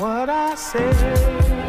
what I say.